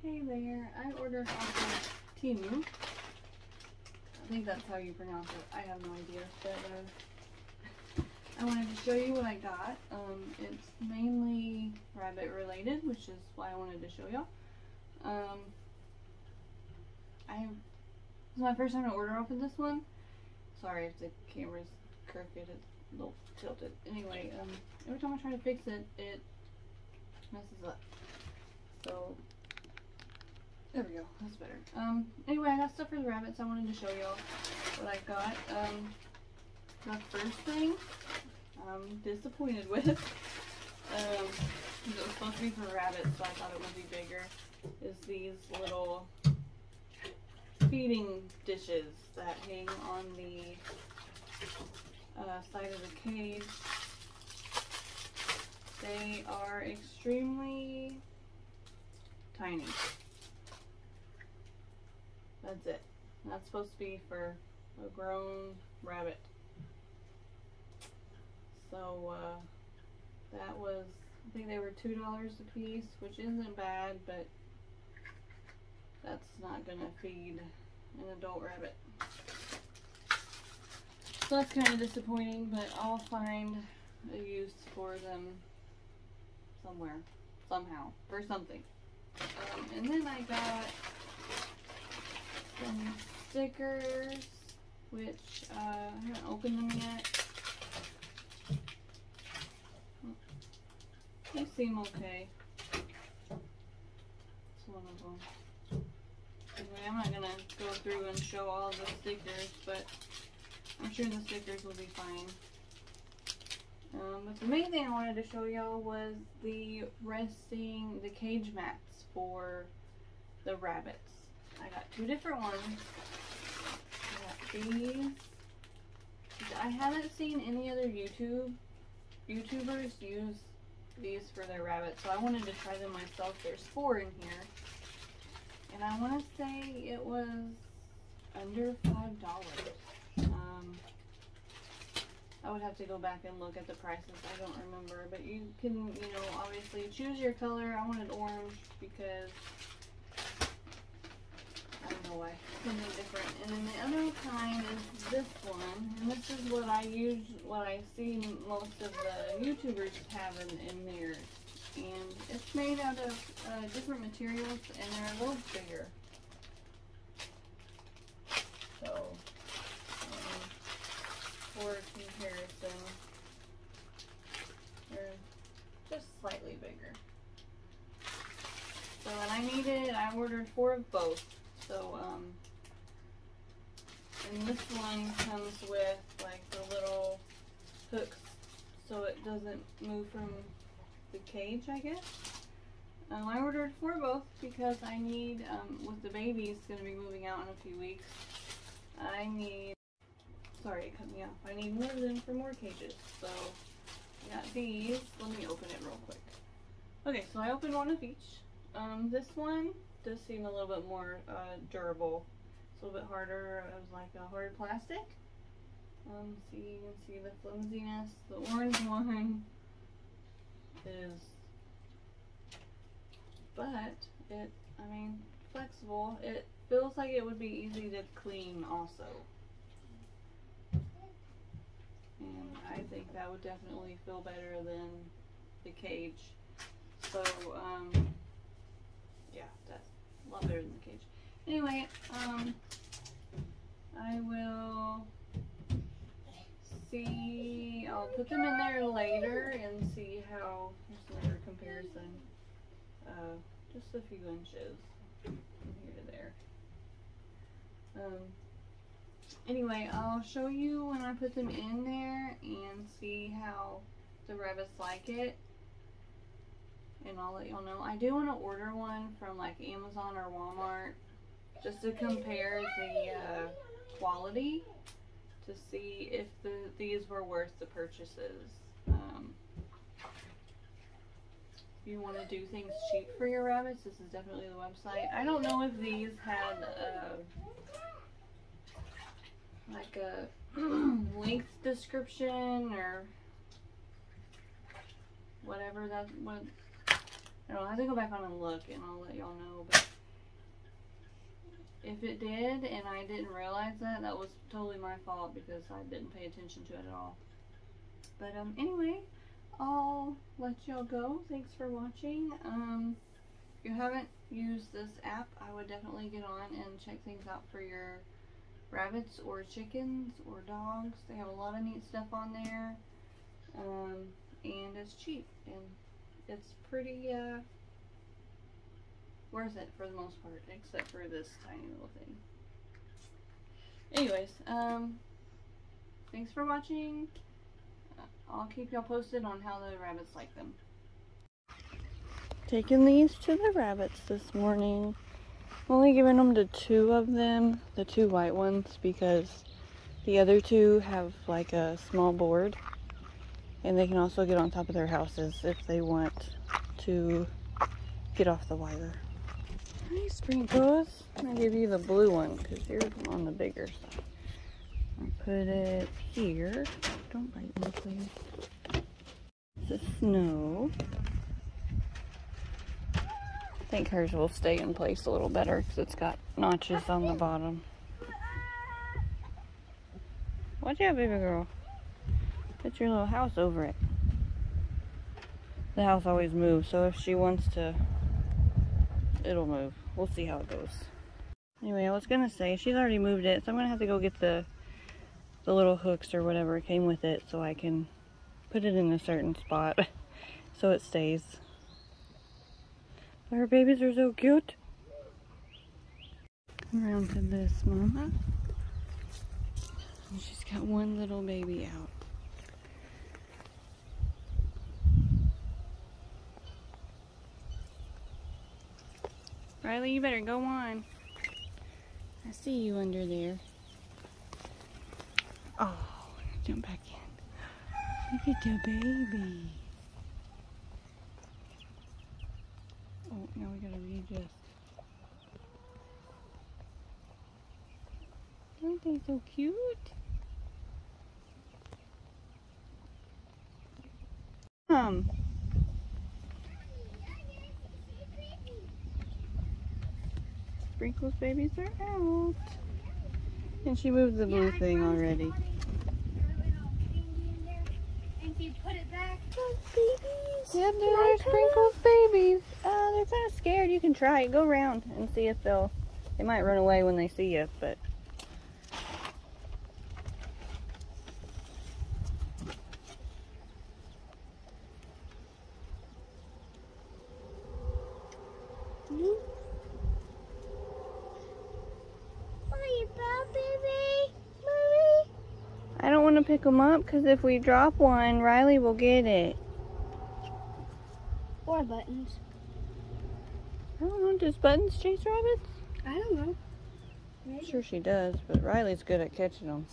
Hey there, I ordered off of Temu. I think that's how you pronounce it. I have no idea, but uh, I wanted to show you what I got. Um, it's mainly rabbit related, which is why I wanted to show y'all. Um, I is my first time to order off of this one. Sorry if the camera's crooked, it's a little tilted. Anyway, um, every time I try to fix it, it messes up. So there we go. That's better. Um, anyway, I got stuff for the rabbits. I wanted to show y'all what I got. Um, the first thing I'm disappointed with, um, it was supposed to be for rabbits, so I thought it would be bigger, is these little feeding dishes that hang on the uh, side of the cage. They are extremely tiny. That's it. That's supposed to be for a grown rabbit. So, uh, that was, I think they were $2 a piece, which isn't bad, but that's not going to feed an adult rabbit. So that's kind of disappointing, but I'll find a use for them somewhere, somehow, for something. Um, and then I got some stickers, which uh, I haven't opened them yet. They seem okay. It's one of them. Anyway, I'm not gonna go through and show all the stickers, but I'm sure the stickers will be fine. Um, but the main thing I wanted to show y'all was the resting, the cage mats for the rabbits. I got two different ones. I got these. I haven't seen any other YouTube YouTubers use these for their rabbits, so I wanted to try them myself. There's four in here. And I want to say it was under five dollars. Um, I would have to go back and look at the prices. I don't remember, but you can, you know, obviously choose your color. I wanted orange because Why. Something different. And then the other kind is this one. And this is what I use, what I see most of the YouTubers have in, in. And it's made out of uh, different materials and they're a little bigger. So, um, for comparison, they're just slightly bigger. So, and I needed, I ordered four of both. So, um, and this one comes with like the little hooks so it doesn't move from the cage, I guess. Um, I ordered four both because I need, um, with the babies going to be moving out in a few weeks, I need, sorry it cut me off, I need more of them for more cages. So, I got these. Let me open it real quick. Okay, so I opened one of each. Um, this one does seem a little bit more uh, durable. It's a little bit harder. It was like a hard plastic. Um, see, you can see the flimsiness. The orange one is, but it, I mean, flexible. It feels like it would be easy to clean also. And I think that would definitely feel better than the cage. So, um, yeah, that's a lot better than the cage. Anyway, um, I will see, I'll put them in there later and see how, here's another comparison, uh, just a few inches from here to there. Um, anyway, I'll show you when I put them in there and see how the rabbits like it and I'll let y'all know. I do want to order one from like Amazon or Walmart just to compare the uh, quality to see if the, these were worth the purchases. Um, if you want to do things cheap for your rabbits, this is definitely the website. I don't know if these had uh, like a length description or whatever that what I don't know, I have to go back on and look and I'll let y'all know. But if it did and I didn't realize that, that was totally my fault because I didn't pay attention to it at all. But um, anyway, I'll let y'all go. Thanks for watching. Um, if you haven't used this app, I would definitely get on and check things out for your rabbits or chickens or dogs. They have a lot of neat stuff on there. Um, and it's cheap and it's pretty uh, worth it for the most part, except for this tiny little thing. Anyways, um, thanks for watching. Uh, I'll keep y'all posted on how the rabbits like them. Taking these to the rabbits this morning. Only giving them to two of them, the two white ones, because the other two have like a small board. And they can also get on top of their houses if they want to get off the wire. Hi, Sprinkles. I'll give you the blue one because you're on the bigger side. I'll put it here. Don't bite me, please. The snow. I think hers will stay in place a little better because it's got notches on the bottom. Watch out, baby girl. Put your little house over it. The house always moves, so if she wants to, it'll move. We'll see how it goes. Anyway, I was gonna say, she's already moved it, so I'm gonna have to go get the the little hooks or whatever came with it so I can put it in a certain spot so it stays. Our babies are so cute. Around to this mama. She's got one little baby out. Riley, you better go on. I see you under there. Oh, jump back in. Look at the baby. Oh, now we gotta readjust. Aren't they so cute? Um. Sprinkles babies are out. And she moved the blue yeah, thing already. Yep, there are Sprinkles babies. Uh, they're kind of scared. You can try it. Go around and see if they'll... They might run away when they see you, but... I don't want to pick them up because if we drop one, Riley will get it. Or buttons. I don't know. Does buttons chase rabbits? I don't know. Maybe. Sure she does, but Riley's good at catching them.